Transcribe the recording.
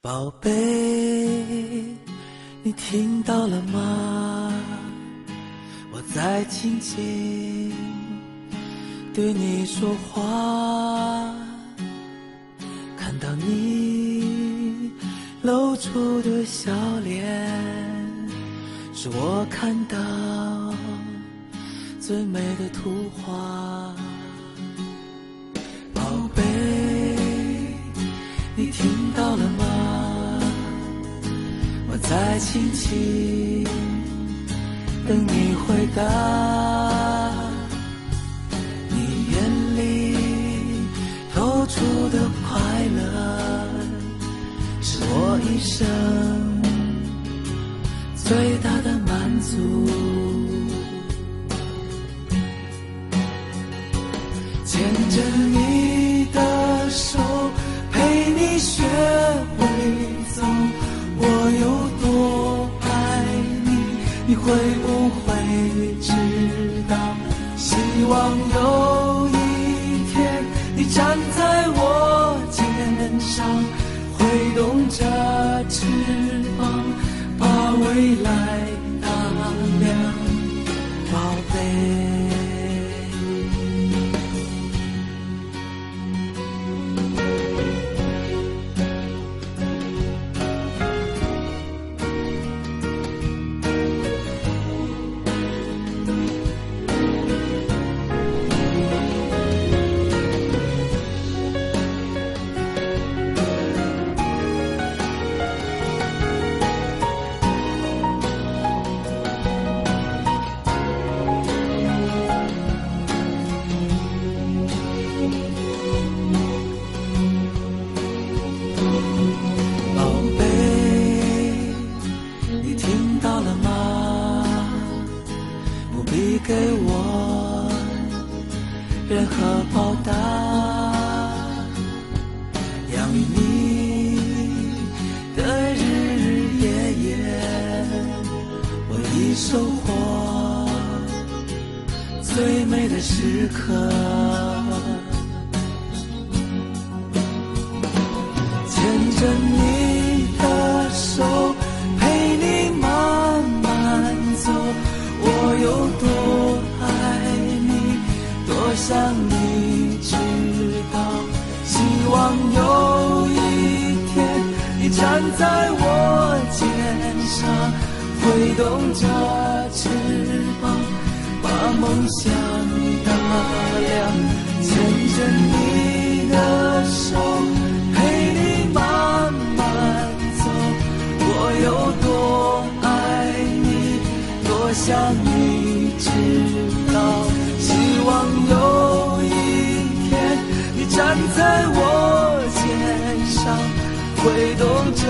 宝贝，你听到了吗？我在轻轻对你说话，看到你露出的笑脸，是我看到最美的图画。在轻轻等你回答。你眼里透出的快乐，是我一生最大的满足。牵着你你，会不会知道？希望有一天，你站在我肩上，挥动着翅膀，把未来给我任何报答，养育你的日日夜夜，我已收获最美的时刻。牵着你的手，陪你慢慢走。我有多，想你知道。希望有一天，你站在我肩上，挥动着翅膀，把梦想打量。牵着你的手。陪你慢慢走，我有多爱你，多想你知道。在我肩上，挥动着